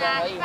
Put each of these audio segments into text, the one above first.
那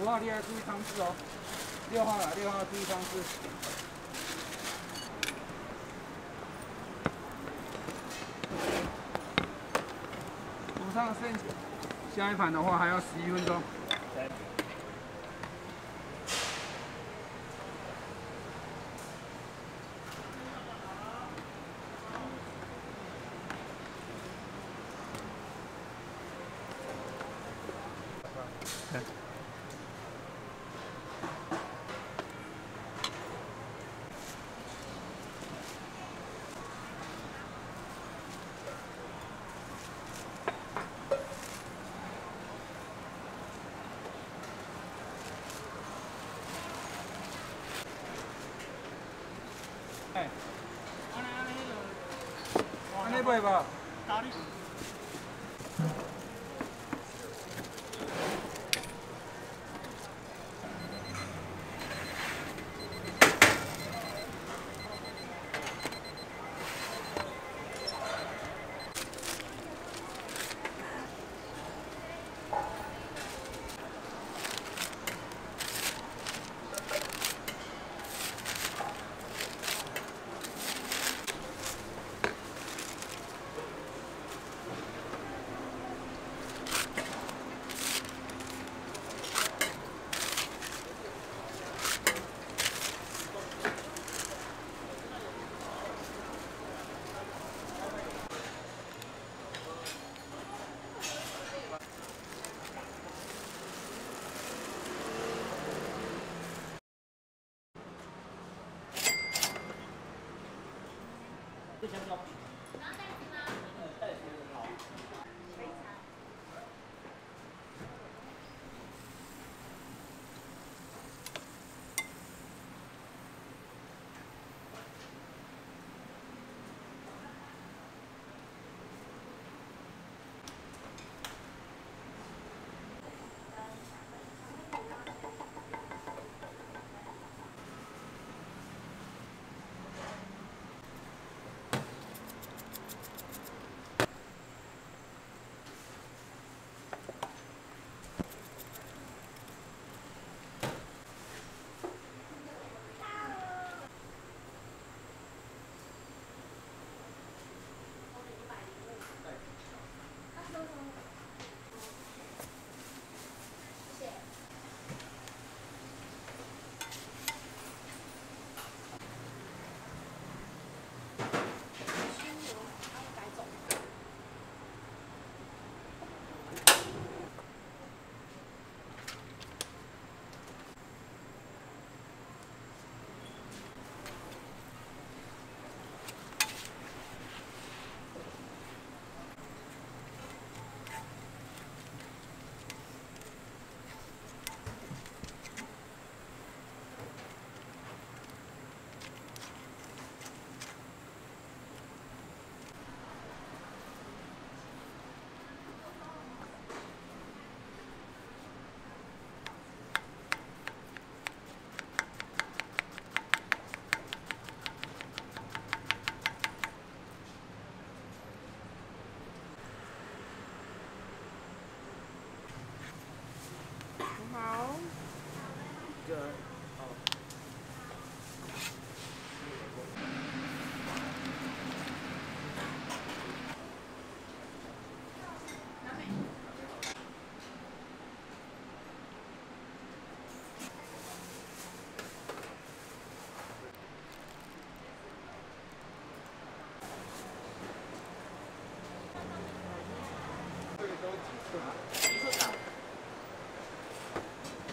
五号你要，注意汤汁哦。六号啊，六号注意汤汁。补上剩下一盘的话还要十一分钟。que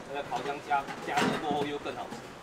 那个烤箱加加热过后又更好吃。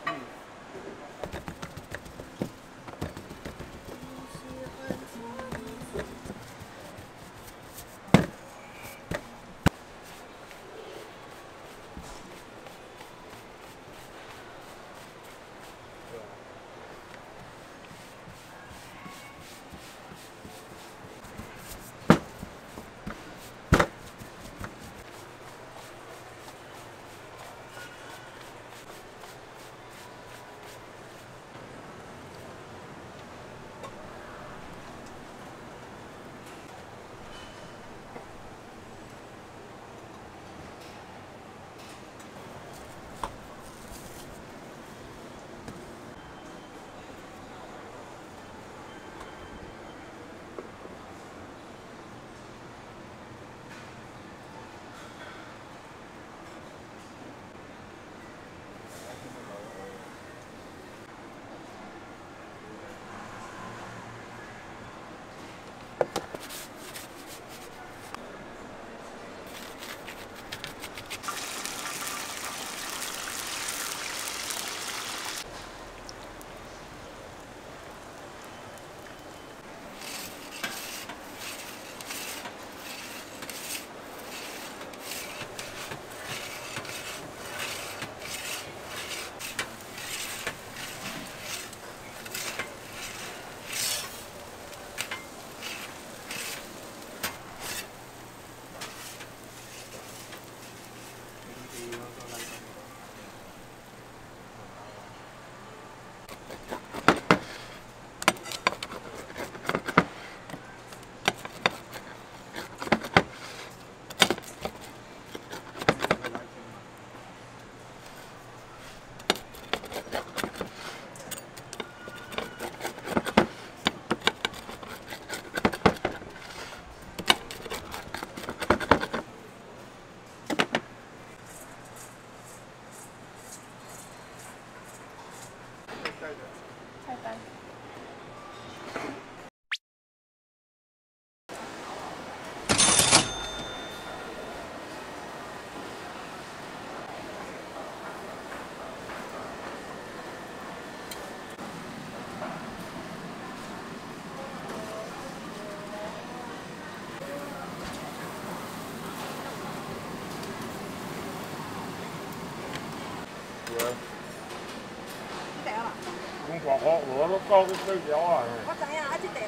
我都搞个水饺啊！我知影，啊，这个也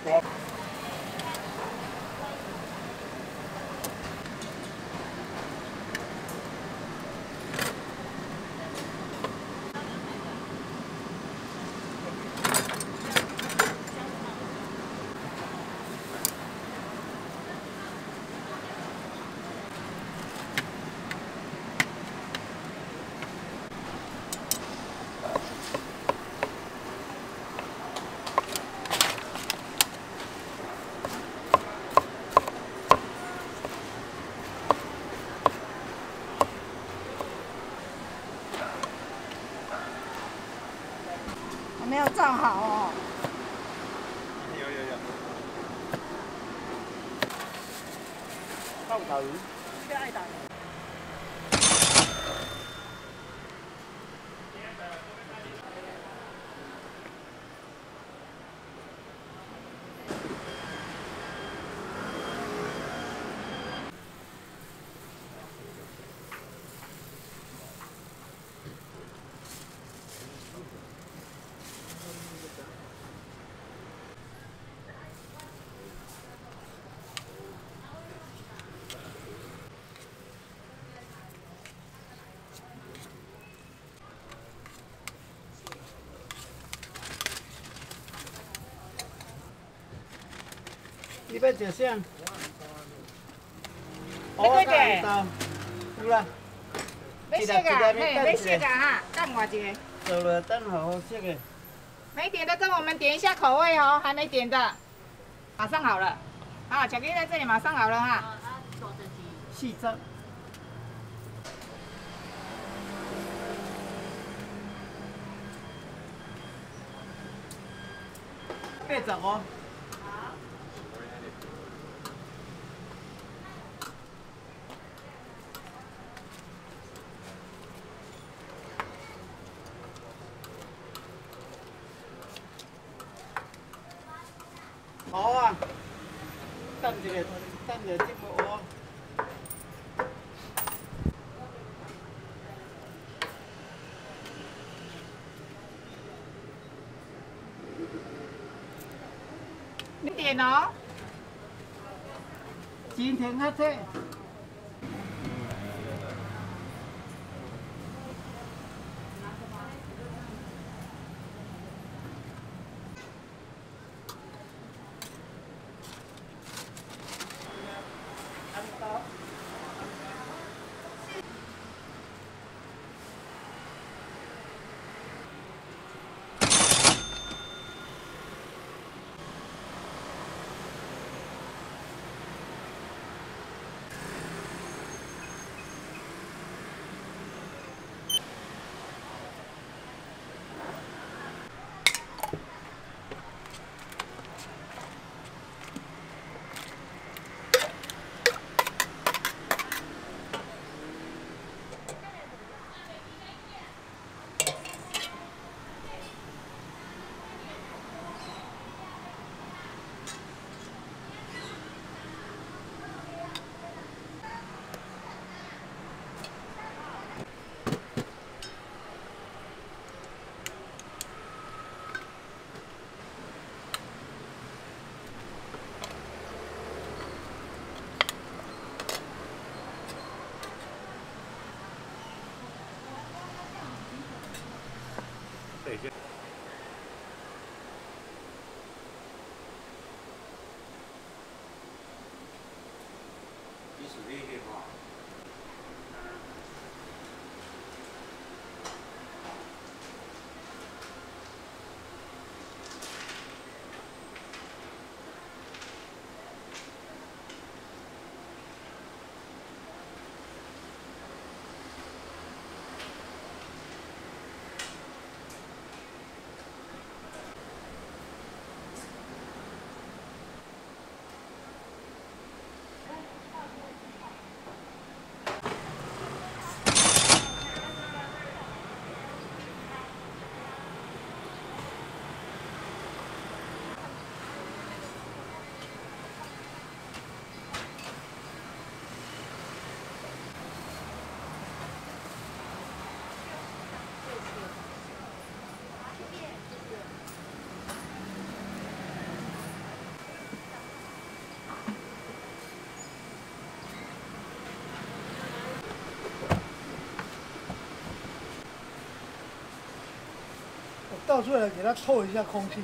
是要这个。我没有站好哦。有有有。放大鱼。这个爱打。你要着啥？要几个个？有啦，要色啊，嘿，要色啊哈，等我一个。做了等好好色的。没点的跟我们点一下口味哦，还没点的，马上好了。啊，巧克力在这里，马上好了哈。四十。八十哦。好啊，等一个，等一个，这个哦。你点哦。今倒出来给它透一下空气。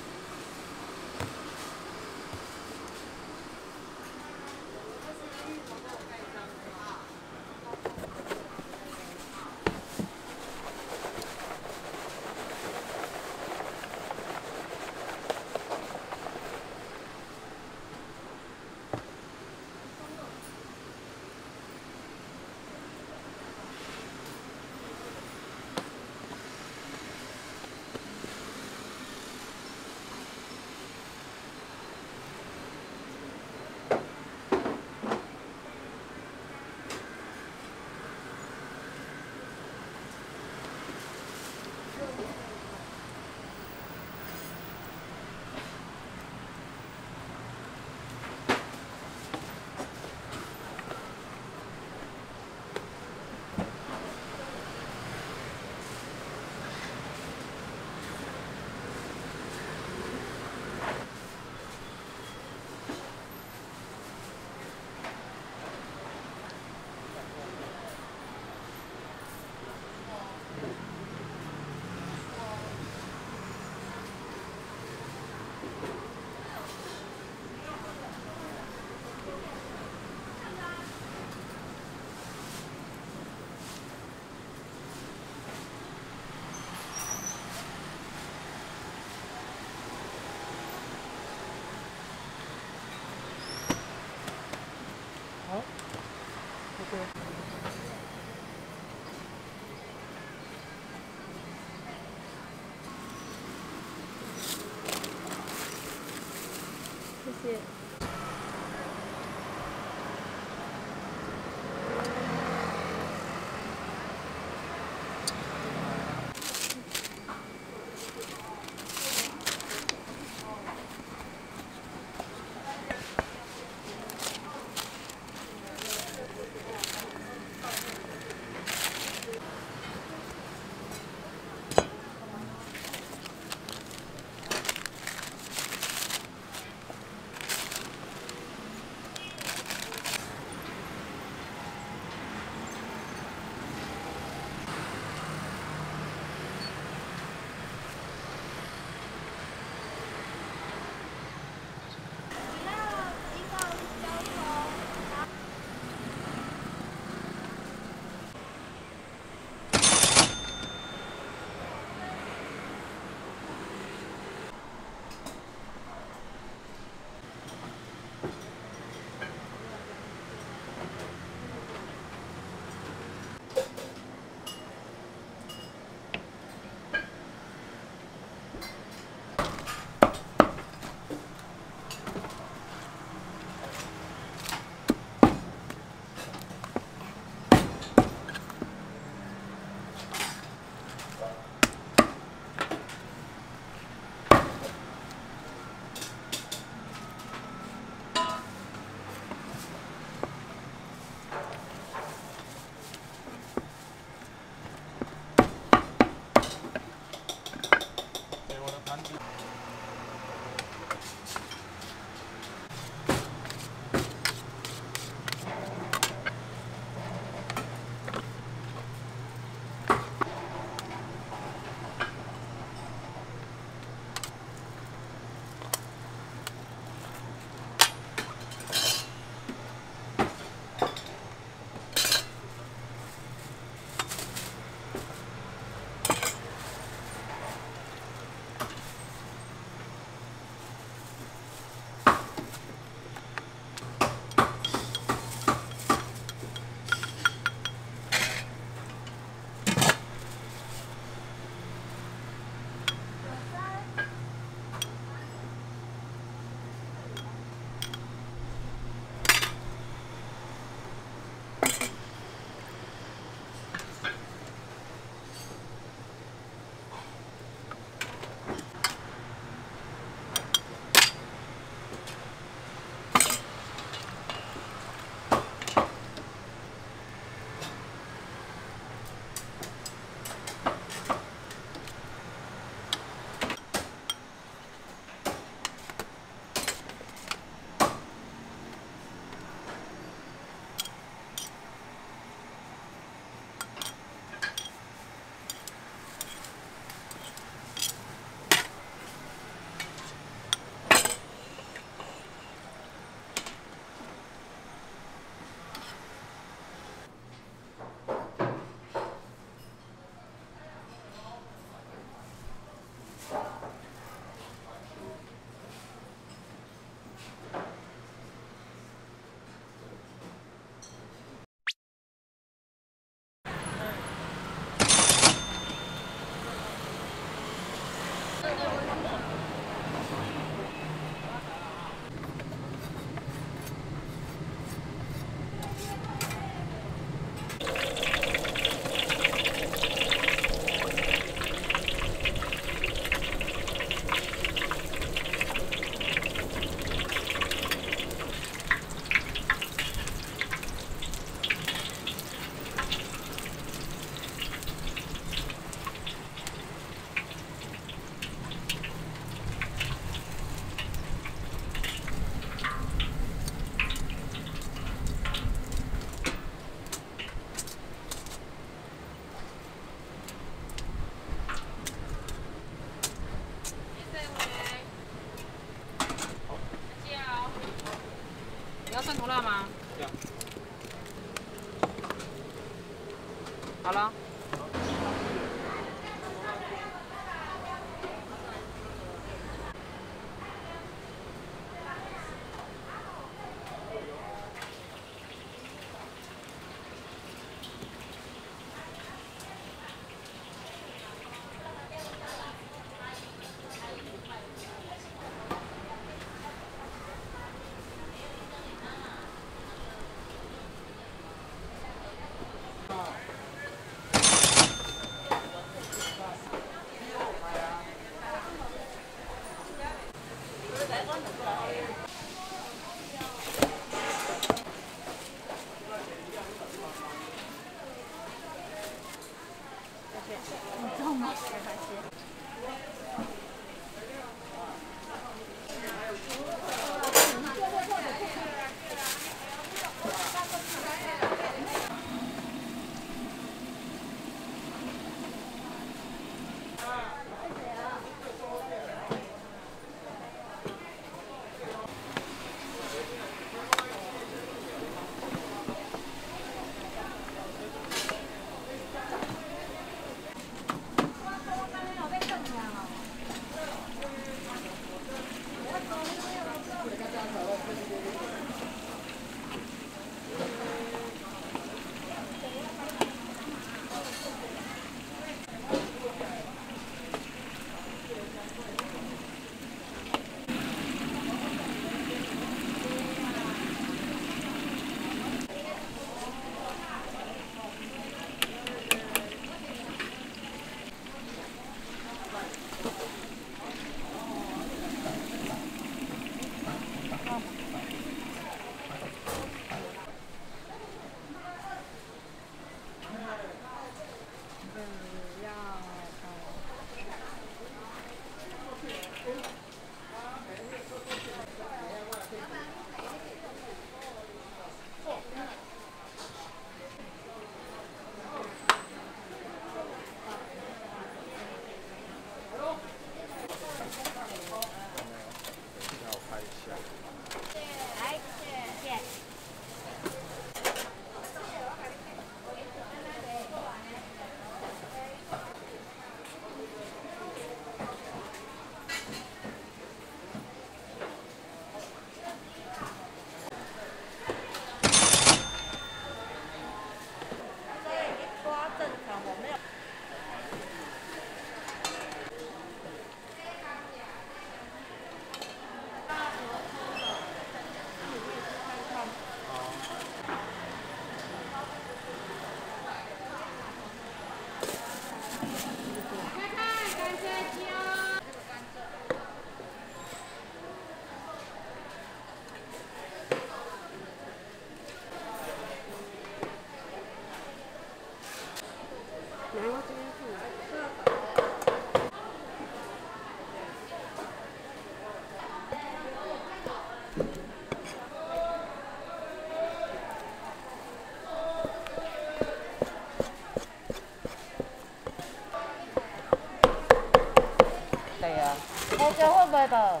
椒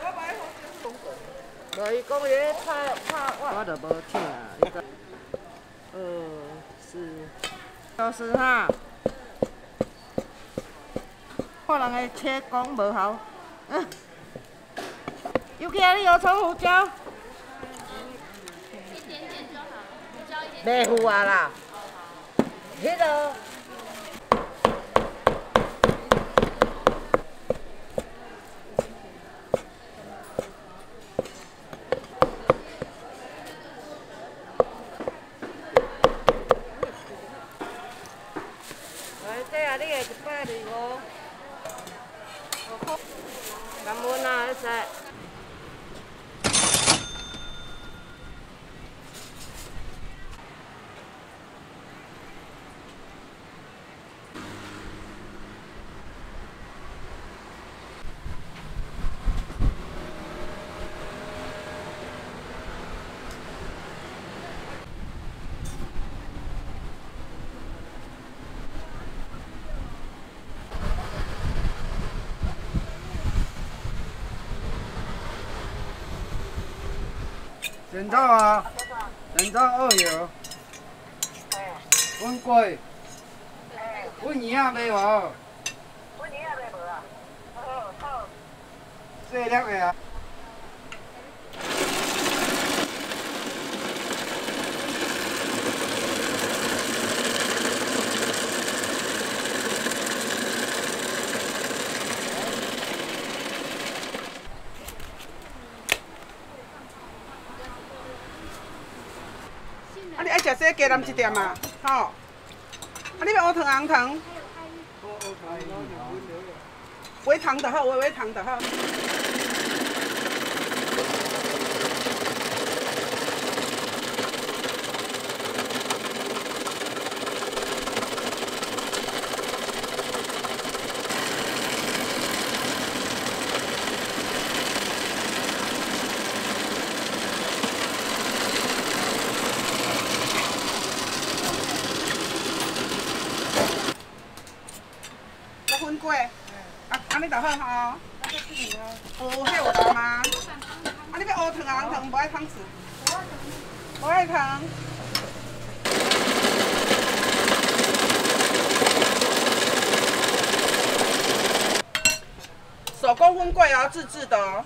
会卖到。无伊讲伊拍拍我，我就无听啊。你讲，二四，都是哈。看人个车讲无效。嗯。尤其啊，你有炒胡椒？一点点就好，胡椒一点。袂糊啊啦。迄个。来，这啊，你个一百二五。感恩啊，迄个。人造啊，人造二油，温贵，温鱼啊没无？温鱼啊没无啊？好好，细粒的。啊，你爱食这加南一点啊，吼。啊，你要乌糖红糖，微糖就好，微微糖就好。粉粿，啊，安尼就好吼。哦，迄有大吗？啊，你要乌糖红糖，无爱汤匙？无爱汤。手工粉粿哦，自制的哦。